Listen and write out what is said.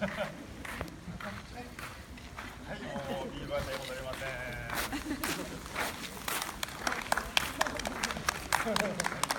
はい、もうビールは手戻りません。